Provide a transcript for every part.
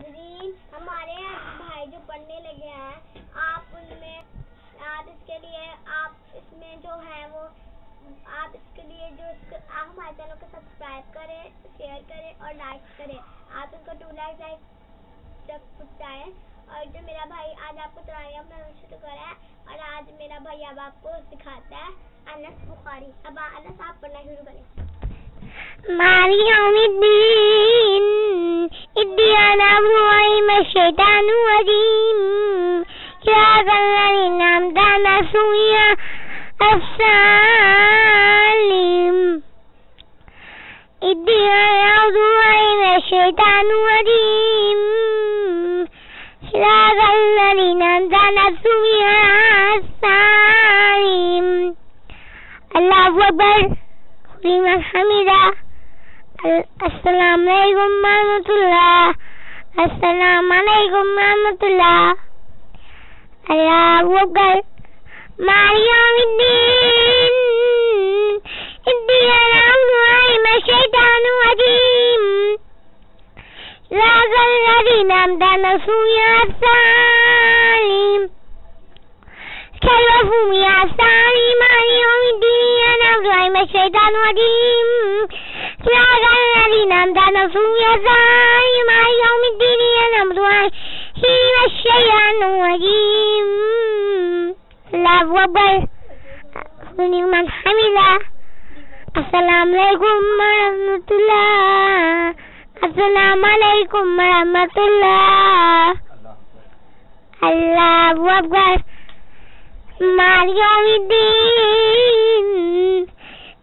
नाजरीन हमारे भाई जो पढ़ने लगे हैं आप उनमें आप इसके लिए आप इसमें जो है वो आप इसके लिए जो इसके, आप हमारे चैनल को सब्सक्राइब करें शेयर करें और लाइक करें। आप उनको टू लाइक लाइक जब पहुँचाएँ और जो मेरा भाई आज आपको तराया बनाना तो करा है। और आज मेरा भाई अब आपको सिखाता है अनस बुखारी अब अनस आप पढ़ना शुरू करें। मारी الشيطان الرجيم صراط الذين أنعمت عليهم غير الضالين إديان أبوي ما الشيطان الرجيم صراط الذين أنعمت عليهم غير الضالين الله أكبر لمن حمده السلام عليكم ورحمة الله السلام عليكم ورحمة الله الله أكبر مع يوم الدين الدين العظيم الشيطان الرجيم ذاك الذين أمدنا سويا السالم كيفهم يا سالم مع يوم الدين العظيم الشيطان الرجيم ذاك الذين أمدنا سويا السالم الشيطان الرجيم الله أكبر لمن حمده السلام عليكم ورحمة الله السلام عليكم ورحمة الله الله أكبر مع يوم الدين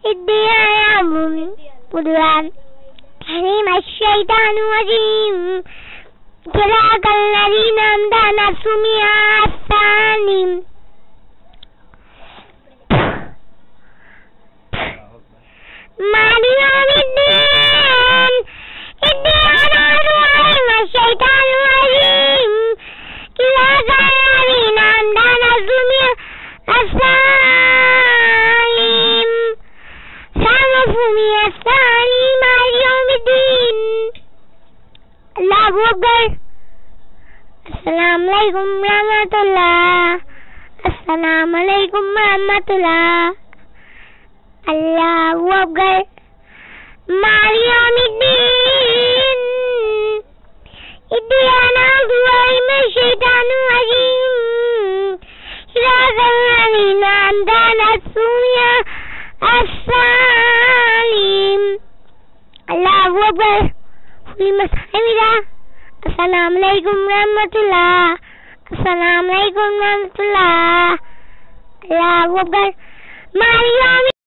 الدين يعبد قدوان كريم الشيطان الرجيم صراط الذين أمدى نفسهم يا الثاني مع يوم الدين الدين الرجيم الشيطان الرجيم صراط الذين أمدى نفسهم يا الثاني سامحهم الله أكبر السلام عليكم ورحمة الله السلام عليكم ورحمة الله الله أكبر مع يوم الدين الدين الله من الشيطان الرجيم صراط الذين أنعمت عليهم السالم الله أكبر لمن حمده Assalamualaikum warahmatullah. Assalamualaikum warahmatullah. Allah, guys. Mario.